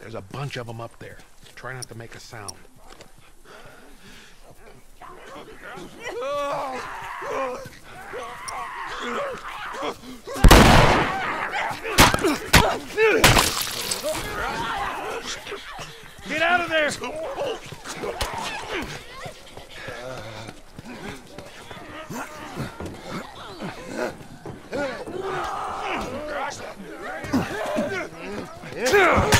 There's a bunch of them up there. Try not to make a sound. Get out of there! Let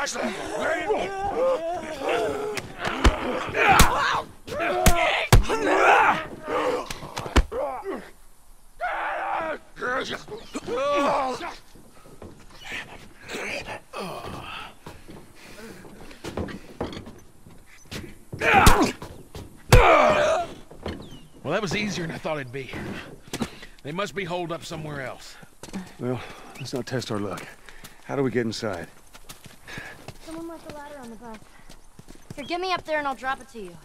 Ashley! Well, that was easier than I thought it'd be. They must be holed up somewhere else. Well, let's not test our luck. How do we get inside? Someone left a ladder on the bus. Here, get me up there and I'll drop it to you.